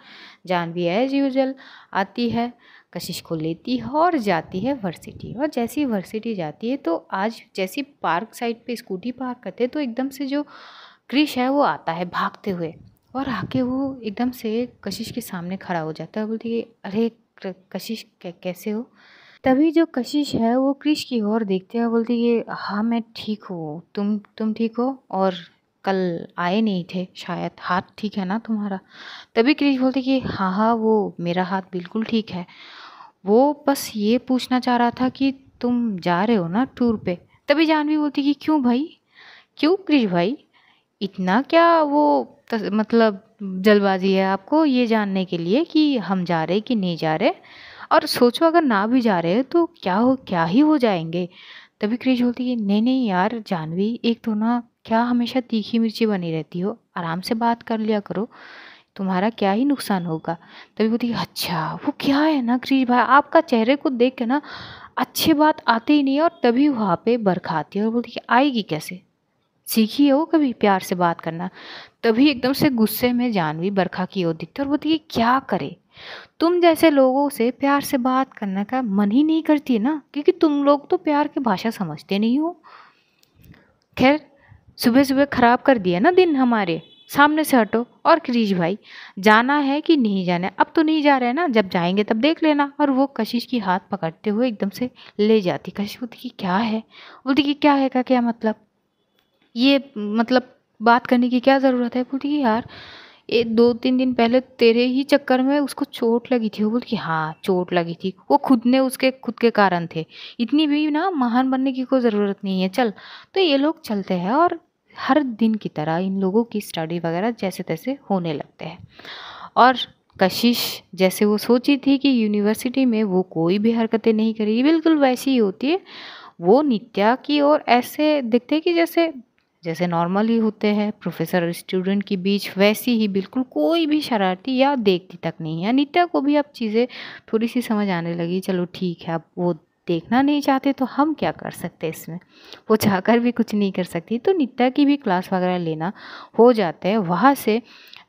जान भी एज यूजल आती है, कशिश को लेती है और जाती है वर्सिटी और जैसी वर्सिटी जाती है तो आज जैसी पार्क साइड पे स्कूटी पार्क करते हैं तो एकदम से जो क्रिश है, वो आता है भागते हुए। और आके वो एकदम से कशिश के सामने खड़ा हो जाता है। बोलती है अरे कशिश कैसे हो? तभी जो कशिश है, वो क्रिश की ओर देखते हैं बोलती है हाँ मैं ठीक हूँ। तुम तुम ठीक हो? और कल आए नहीं थे, शायद हाथ ठीक है ना तुम्हारा? तभी क्रिश बोलती कि हाँ हाँ वो मेरा हाथ बिल्कुल ठीक है। वो बस ये पूछना चाह रहा था कि तुम जा रहे हो ना टूर पे? तभी जानवी बोलती कि, क्यों भाई? क्यों क्रिश भाई? इतना क्या वो मतलब जल्दबाजी है आपको ये जानने के लिए कि हम जा रहे कि नहीं जा रहे? और सोचो अगर ना भी जा रहे हो तो क्या हो, क्या ही हो जाएँगे। तभी क्रिश बोलती है, नहीं नहीं यार, जानवी, एक तो ना क्या हमेशा तीखी मिर्ची बनी रहती हो? आराम से बात कर लिया करो, तुम्हारा क्या ही नुकसान होगा? तभी बोलती है अच्छा वो क्या है ना क्रिश भाई, आपका चेहरे को देख के ना अच्छी बात आती ही नहीं है और तभी वहाँ पे बरखा आती है। और बोलती है, आएगी कैसे? सीखी हो कभी प्यार से बात करना? तभी एकदम से गुस्से में जानवी बरखा की ओर दिखती है और बोलती है, क्या करे? तुम जैसे लोगों से प्यार से बात करने का मन ही नहीं करती ना? क्योंकि तुम लोग तो प्यार की भाषा समझते नहीं हो। खैर सुबह सुबह खराब कर दिया ना दिन हमारे। सामने से हटो। और क्रीज भाई, जाना है कि नहीं जाना है? अब तो नहीं जा रहे हैं ना? जब जाएँगे तब देख लेना। और वो कशिश की हाथ पकड़ते हुए एकदम से ले जाती। कशिश बोलती कि क्या है? बोलती कि क्या है का क्या मतलब? ये मतलब बात करने की क्या ज़रूरत है? बोलती कि यार ये दो तीन दिन पहले तेरे ही चक्कर में उसको चोट लगी थी। वो बोल कि हाँ चोट लगी थी। वो खुद ने उसके, खुद के कारण थे। इतनी भी ना महान बनने की कोई ज़रूरत नहीं है। चल। तो ये लोग चलते हैं और हर दिन की तरह इन लोगों की स्टडी वगैरह जैसे तैसे होने लगते हैं। और कशिश जैसे वो सोची थी कि यूनिवर्सिटी में वो कोई भी हरकतें नहीं करेगी। बिल्कुल वैसी ही होती है। वो नित्या की ओर ऐसे दिखते कि जैसे जैसे नॉर्मली होते हैं, प्रोफेसर और स्टूडेंट के बीच वैसी ही बिल्कुल कोई भी शरारती या देखती तक नहीं है। अनिता को भी अब चीज़ें थोड़ी सी समझ आने लगी, चलो ठीक है, अब वो देखना नहीं चाहते तो हम क्या कर सकते इसमें? वो चाहकर भी कुछ नहीं कर सकती। तो नित्या की भी क्लास वगैरह लेना हो जाता है। वहाँ से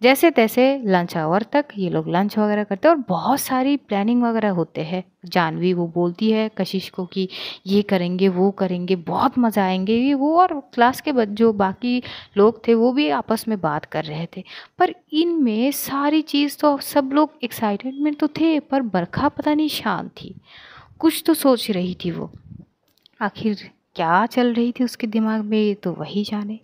जैसे तैसे लंच आवर तक ये लोग लंच वगैरह करते हैं और बहुत सारी प्लानिंग वगैरह होते हैं। जानवी वो बोलती है कशिश को कि ये करेंगे, वो करेंगे, बहुत मज़ा आएँगे ये वो और क्लास के जो बाकी लोग थे वो भी आपस में बात कर रहे थे। पर इनमें सारी चीज़ तो सब लोग एक्साइटेडमेंट तो थे पर बरखा पता नहीं शांत थी। कुछ तो सोच रही थी वो। आखिर क्या चल रही थी उसके दिमाग में, ये तो वही जाने।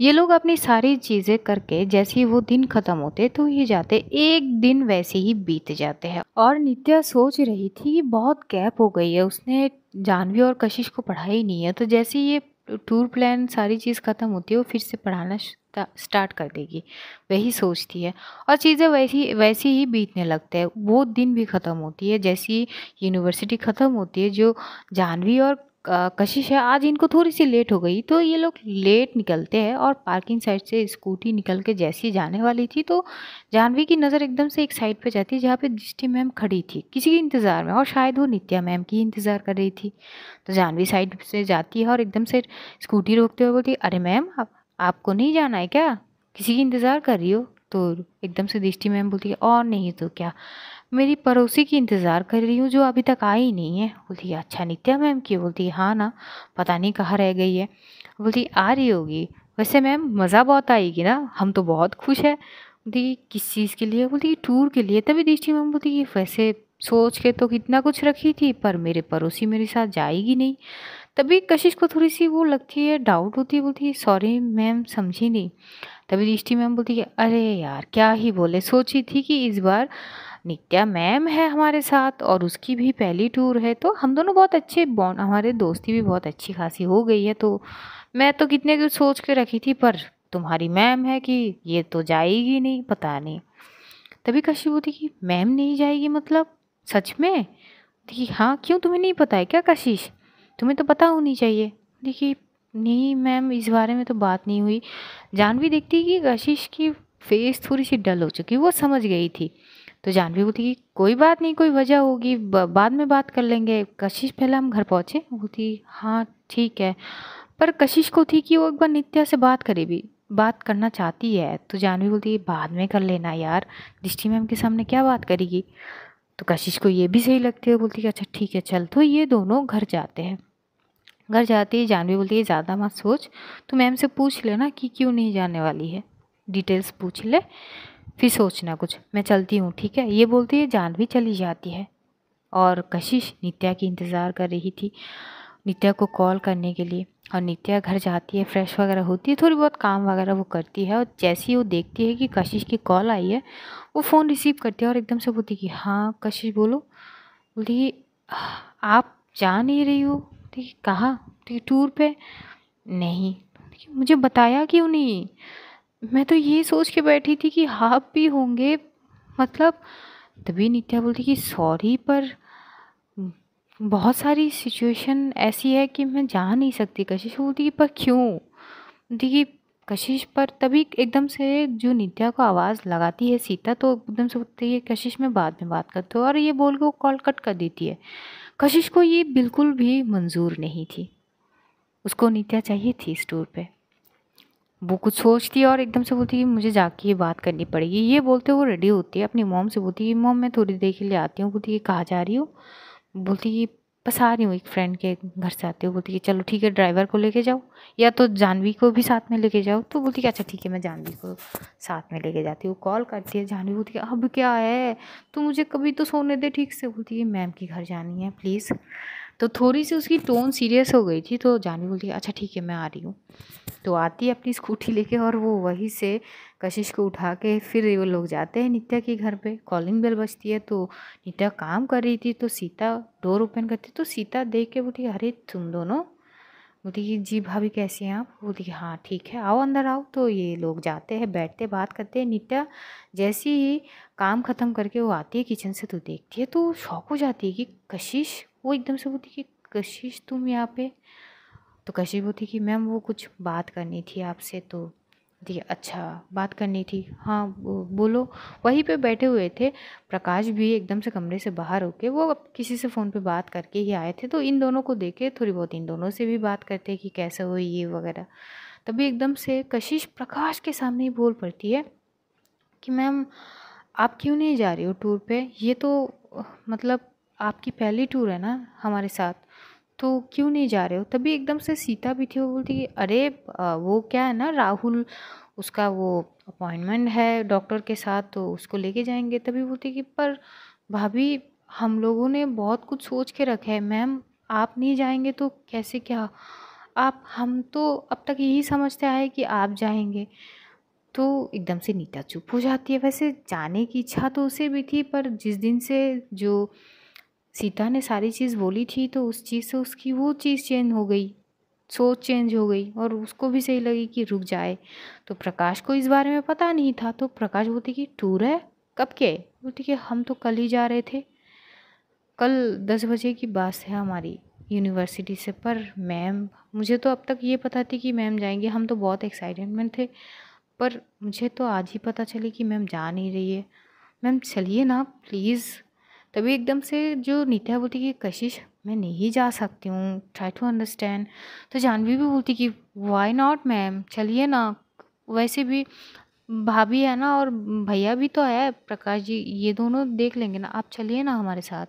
ये लोग अपनी सारी चीज़ें करके जैसे ही वो दिन ख़त्म होते तो ये जाते, एक दिन वैसे ही बीत जाते हैं। और नित्या सोच रही थी बहुत गैप हो गई है, उसने जानवी और कशिश को पढ़ाई नहीं है तो जैसे ये टूर प्लान सारी चीज़ ख़त्म होती है, वो फिर से पढ़ाना स्टार्ट कर देगी। वही सोचती है। और चीज़ें वैसी वैसी ही बीतने लगते हैं। वो दिन भी ख़त्म होती है। जैसी यूनिवर्सिटी ख़त्म होती है, जो जानवी और कशिश है, आज इनको थोड़ी सी लेट हो गई। तो ये लोग लेट निकलते हैं और पार्किंग साइड से स्कूटी निकल के जैसी जाने वाली थी तो जानवी की नज़र एकदम से एक साइड पे जाती है जहाँ पे दृष्टि मैम खड़ी थी। किसी के इंतज़ार में, और शायद वो नित्या मैम की इंतज़ार कर रही थी। तो जानवी साइड से जाती है और एकदम से स्कूटी रोकते हुए बोलती, अरे मैम आपको नहीं जाना है क्या? किसी की इंतज़ार कर रही हो? तो एकदम से दृष्टि मैम बोलती है, और नहीं तो क्या? मेरी पड़ोसी की इंतज़ार कर रही हूँ, जो अभी तक आई नहीं है। बोलती है अच्छा नित्या मैम की? बोलती है हाँ ना, पता नहीं कहाँ रह गई है। बोलती आ रही होगी? वैसे मैम, मज़ा बहुत आएगी ना? हम तो बहुत खुश है। बोलती किस चीज़ के लिए? बोलती टूर के लिए। तभी दृष्टि मैम बोलती वैसे सोच के तो कितना कुछ रखी थी, पर मेरे पड़ोसी मेरे साथ जाएगी नहीं। तभी कशिश को थोड़ी सी वो लगती है डाउट होती है, बोलती है सॉरी मैम समझी नहीं. तभी दृष्टि मैम बोलती है, अरे यार, क्या ही बोले? सोची थी कि इस बार नित्या मैम है हमारे साथ और उसकी भी पहली टूर है तो हम दोनों बहुत अच्छे बॉन्ड हमारे दोस्ती भी बहुत अच्छी खासी हो गई है तो मैं तो कितने कुछ सोच के रखी थी, पर तुम्हारी मैम है कि ये तो जाएगी नहीं, पता नहीं। तभी कशिश बोलती कि मैम नहीं जाएगी मतलब? सच में? देखिए हाँ क्यों तुम्हें नहीं पता है क्या कशिश? तुम्हें तो पता होनी चाहिए। देखिए, नहीं मैम, इस बारे में तो बात नहीं हुई। जानवी देखती कि कशिश की फेस थोड़ी सी डल हो चुकी, वो समझ गई थी। तो जानवी बोलती कि कोई बात नहीं, कोई वजह होगी बाद में बात कर लेंगे। कशिश, पहले हम घर पहुँचे। बोलती हाँ ठीक है। पर कशिश को थी कि वो एक बार नित्या से बात करे भी, बात करना चाहती है। तो जानवी बोलती है, बाद में कर लेना यार। दृष्टि मैम के सामने क्या बात करेगी? तो कशिश को ये भी सही लगती है बोलती है अच्छा ठीक है, चल। तो ये दोनों घर जाते हैं। घर जाती है जानवी बोलती है ज़्यादा मत सोच। तो मैम से पूछ लेना कि क्यों नहीं जाने वाली है। डिटेल्स पूछ ले, फिर सोचना कुछ। मैं चलती हूँ, ठीक है? ये बोलती है, जानवी चली जाती है। और कशिश नित्या की इंतज़ार कर रही थी, नित्या को कॉल करने के लिए। और नित्या घर जाती है, फ्रेश वगैरह होती है, थोड़ी बहुत काम वगैरह वो करती है। और जैसे वो देखती है कि कशिश की कॉल आई है वो फ़ोन रिसीव करती है और एकदम से बोलती कि हाँ कशिश बोलो। बोलती आप जा नहीं रही हो? ठीक है कहाँ? ठीक टूर पे? नहीं। मुझे बताया क्यों नहीं? मैं तो ये सोच के बैठी थी कि आप भी होंगे मतलब तभी नित्या बोलती कि, सॉरी, पर बहुत सारी सिचुएशन ऐसी है कि मैं जा नहीं सकती कशिश। बोलती पर क्यों? देखिए कशिश पर तभी एकदम से जो नित्या को आवाज़ लगाती है सीता तो एकदम से बोलती है, कशिश, में बाद में बात करते हो। और ये बोल के वो कॉल कट कर देती है। कशिश को ये बिल्कुल भी मंजूर नहीं थी। उसको नित्या चाहिए थी इस टूर पे। वो कुछ सोचती है और एकदम से बोलती है मुझे जाके ये बात करनी पड़ेगी। ये बोलते वो रेडी होती है, अपनी मोम से बोलती है मोम, मैं थोड़ी देर के लिए आती हूँ। बोलती है, कहाँ जा रही हूँ? बोलती है बस आ रही हूँ, एक फ्रेंड के घर से आती हूँ, बोलती है चलो ठीक है ड्राइवर को लेके जाओ या तो जानवी को भी साथ में लेके जाओ। तो बोलती है अच्छा ठीक है, मैं जानवी को साथ में लेके जाती हूँ कॉल करती है। जानवी बोलती है अब क्या है? तो मुझे कभी तो सोने दे ठीक से। बोलती है मैम के घर जानी है प्लीज़ तो थोड़ी सी उसकी टोन सीरियस हो गई थी तो जानवी बोलती है अच्छा ठीक है, मैं आ रही हूँ। तो आती है अपनी स्कूटी लेके और वो वहीं से कशिश को उठा के फिर वो लोग जाते हैं नित्या के घर पे। कॉलिंग बेल बजती है तो नित्या काम कर रही थी तो सीता डोर ओपन करती तो सीता देख के बोलती, अरे, तुम दोनों? बोलती कि, जी भाभी, कैसी हैं आप? बोलती कि हाँ ठीक है, आओ, अंदर आओ। तो ये लोग जाते हैं, बैठते, बात करते हैं। नित्या जैसे ही काम ख़त्म करके वो आती है किचन से तो देखती है तो शौक हो जाती है कि कशिश वो एकदम से बोलती कि कशिश तुम यहाँ पे। तो कशिश बोलती कि मैम वो कुछ बात करनी थी आपसे तो। दी अच्छा बात करनी थी। हाँ बोलो। वहीं पे बैठे हुए थे। प्रकाश भी एकदम से कमरे से बाहर होके वो किसी से फ़ोन पे बात करके ही आए थे। तो इन दोनों को देखे, थोड़ी बहुत इन दोनों से भी बात करते कि कैसे हो ये वगैरह। तभी एकदम से कशिश प्रकाश के सामने ही बोल पड़ती है कि मैम आप क्यों नहीं जा रही हो टूर पे? ये तो मतलब आपकी पहली टूर है ना हमारे साथ तो क्यों नहीं जा रहे हो? तभी एकदम से सीता भी थी वो बोलती कि, अरे वो क्या है ना, राहुल, उसका वो अपॉइंटमेंट है डॉक्टर के साथ तो उसको लेके जाएँगे। तभी बोलती कि, पर भाभी, हम लोगों ने बहुत कुछ सोच के रखा है। मैम, आप नहीं जाएँगे तो कैसे क्या? आप, हम तो अब तक यही समझते आए कि आप जाएँगे। तो एकदम से नीता चुप हो जाती है। वैसे जाने की इच्छा तो उसे भी थी, पर जिस दिन से जो सीता ने सारी चीज़ बोली थी तो उस चीज़ से उसकी वो चीज़ चेंज हो गई, सोच चेंज हो गई और उसको भी सही लगी कि रुक जाए। तो प्रकाश को इस बारे में पता नहीं था तो प्रकाश बोलती कि टूर है? कब के? बोलती कि हम तो कल ही जा रहे थे। कल दस बजे की बस है हमारी यूनिवर्सिटी से, पर मैम, मुझे तो अब तक ये पता थी कि मैम जाएँगे। हम तो बहुत एक्साइटमेंट थे, पर मुझे तो आज ही पता चली कि मैम जा नहीं रही है। मैम, चलिए ना, प्लीज़। तभी एकदम से जो नित्या बोलती कि, कशिश, मैं नहीं जा सकती हूँ ट्राई टू अंडरस्टैंड तो जानवी भी बोलती कि वाई नॉट मैम चलिए ना। वैसे भी भाभी है ना और भैया भी तो है, प्रकाश जी, ये दोनों देख लेंगे ना। आप चलिए ना हमारे साथ।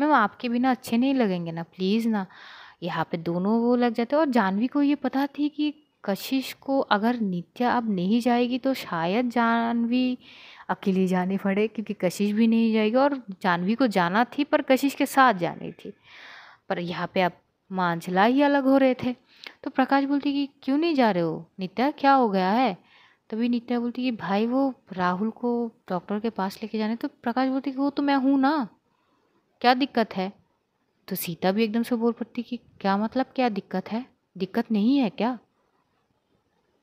मैम, आपके बिना अच्छे नहीं लगेंगे ना प्लीज़ ना। यहाँ पे दोनों वो लग जाते और जानवी को ये पता थी कि कशिश को अगर नित्या अब नहीं जाएगी तो शायद जानवी अकेली जानी पड़े, क्योंकि कशिश भी नहीं जाएगी और जानवी को जाना थी, पर कशिश के साथ जानी थी। पर यहाँ पे अब मांझला ही अलग हो रहे थे। तो प्रकाश बोलती कि, क्यों नहीं जा रहे हो? नित्या, क्या हो गया है? तभी नित्या बोलती कि, भाई, वो राहुल को डॉक्टर के पास लेके जाने तो प्रकाश बोलती कि, वो तो मैं हूँ ना। क्या दिक्कत है? तो सीता भी एकदम से बोल पड़ती कि, क्या मतलब क्या दिक्कत है? दिक्कत नहीं है क्या?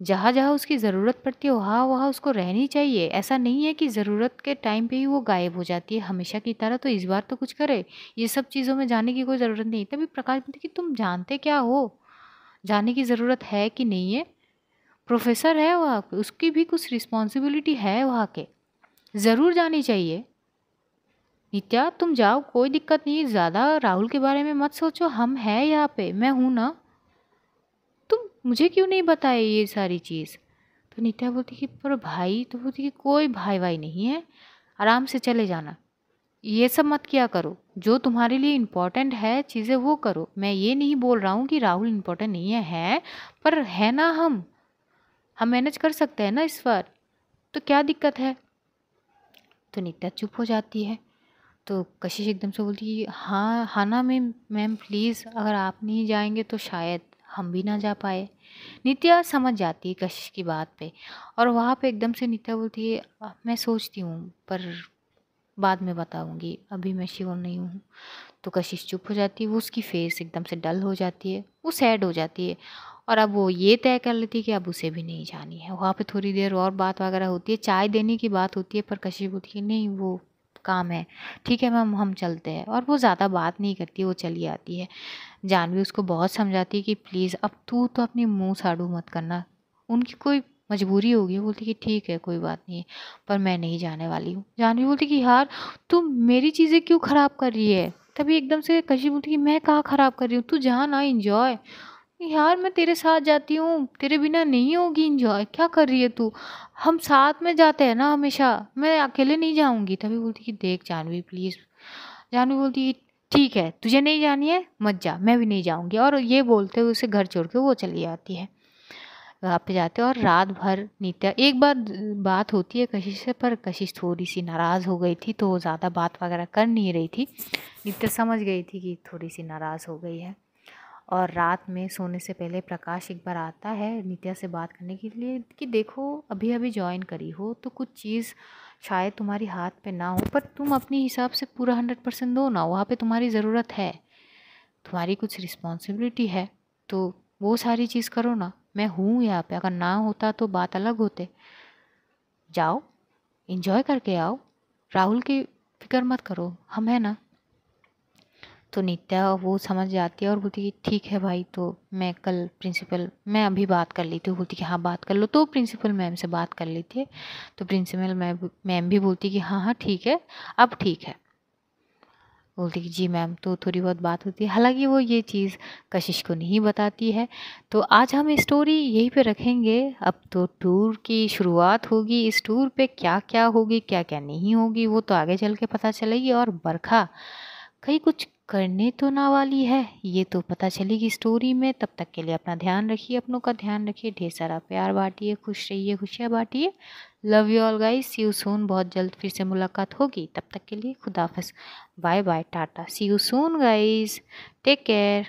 जहाँ जहाँ उसकी ज़रूरत पड़ती है वहाँ वहाँ उसको रहनी चाहिए। ऐसा नहीं है कि ज़रूरत के टाइम पे ही वो गायब हो जाती है, हमेशा की तरह तो इस बार तो कुछ करे। ये सब चीज़ों में जाने की कोई ज़रूरत नहीं। तभी प्रकाश बोलते कि तुम जानते क्या हो? जाने की ज़रूरत है कि नहीं है? प्रोफेसर है वहाँ पर उसकी भी कुछ रिस्पॉन्सिबिलिटी है वहाँ के। ज़रूर जानी चाहिए। नित्या, तुम जाओ, कोई दिक्कत नहीं। ज़्यादा राहुल के बारे में मत सोचो, हम हैं यहाँ पे। मैं हूँ ना? मुझे क्यों नहीं बताया ये सारी चीज़? तो नित्या बोलती कि पर भाई तो बोलती कि कोई भाई भाई नहीं है। आराम से चले जाना। ये सब मत किया करो। जो तुम्हारे लिए इम्पोर्टेंट है चीज़ें वो करो। मैं ये नहीं बोल रहा हूँ कि राहुल इम्पोर्टेंट नहीं है, है पर है ना हम। हम मैनेज कर सकते हैं ना इस बार। तो क्या दिक्कत है? तो नित्या चुप हो जाती है। तो कशिश एकदम से बोलती है हाँ हाँ ना मैम मैम प्लीज़ अगर आप नहीं जाएँगे तो शायद हम भी ना जा पाए। नित्या समझ जाती है कशिश की बात पे और वहाँ पे एकदम से नित्या बोलती है मैं सोचती हूँ, पर बाद में बताऊँगी। अभी मैं श्योर नहीं हूँ। तो कशिश चुप हो जाती है, वो उसकी फेस एकदम से डल हो जाती है, वो सैड हो जाती है और अब वो ये तय कर लेती है कि अब उसे भी नहीं जानी है। वहाँ पे थोड़ी देर और बात वगैरह होती है, चाय देने की बात होती है, पर कशिश बोलती है, नहीं, वो काम है। ठीक है मैम, हम चलते हैं। और वो ज़्यादा बात नहीं करती, वो चली आती है। जानवी उसको बहुत समझाती है कि प्लीज़ अब तू तो अपनी मुँह साड़ू मत करना। उनकी कोई मजबूरी होगी बोलती कि ठीक है, कोई बात नहीं, पर मैं नहीं जाने वाली हूँ। जानवी बोलती कि यार तुम मेरी चीज़ें क्यों ख़राब कर रही है? तभी एकदम से कशी बोलती कि मैं कहाँ ख़राब कर रही हूँ? तू जा ना इंजॉय यार, मैं तेरे साथ जाती हूँ, तेरे बिना नहीं होगी इंजॉय क्या कर रही है तू? हम साथ में जाते हैं ना हमेशा। मैं अकेले नहीं जाऊँगी। तभी बोलती कि देख जानवी प्लीज़ जानवी बोलती ठीक है, तुझे नहीं जानी है, मत जा, मैं भी नहीं जाऊँगी। और ये बोलते हुए उसे घर छोड़ के वो चली जाती है। वहाँ पे जाते और रात भर नित्या एक बार बात होती है कशिश से, पर कशिश थोड़ी सी नाराज़ हो गई थी तो ज़्यादा बात वगैरह कर नहीं रही थी। नित्या समझ गई थी कि थोड़ी सी नाराज़ हो गई है। और रात में सोने से पहले प्रकाश एक बार आता है नित्या से बात करने के लिए कि देखो अभी अभी ज्वाइन करी हो तो कुछ चीज़ शायद तुम्हारी हाथ पे ना हो, पर तुम अपने हिसाब से पूरा हंड्रेड परसेंट दो ना, वहाँ पे तुम्हारी ज़रूरत है। तुम्हारी कुछ रिस्पॉन्सिबिलिटी है तो वो सारी चीज़ करो ना। मैं हूँ यहाँ पे, अगर ना होता तो बात अलग होते। जाओ इन्जॉय करके आओ। राहुल की फ़िक्र मत करो, हम हैं ना। तो नित्या वो समझ जाती है और बोलती है ठीक है भाई तो मैं कल प्रिंसिपल, मैं अभी बात कर लेती हूँ। बोलती कि हाँ बात कर लो। तो प्रिंसिपल मैम से बात कर लेती है। तो प्रिंसिपल मैम मैम भी बोलती कि हाँ हाँ ठीक है, अब ठीक है। बोलती कि जी मैम तो थोड़ी बहुत बात होती है। हालाँकि वो ये चीज़ कशिश को नहीं बताती है। तो आज हम स्टोरी यहीं पे रखेंगे। अब तो टूर की शुरुआत होगी। इस टूर पे क्या क्या होगी क्या क्या नहीं होगी, वो तो आगे चल के पता चलेगी। और बरखा, कहीं कुछ करने तो ना वाली है। ये तो पता चलेगी स्टोरी में। तब तक के लिए अपना ध्यान रखिए, अपनों का ध्यान रखिए। ढेर सारा प्यार बांटिए, खुश रहिए, खुशियाँ बांटिए। Love you all guys see you soon बहुत जल्द फिर से मुलाकात होगी। तब तक के लिए खुदाफस bye bye tata see you soon guys take care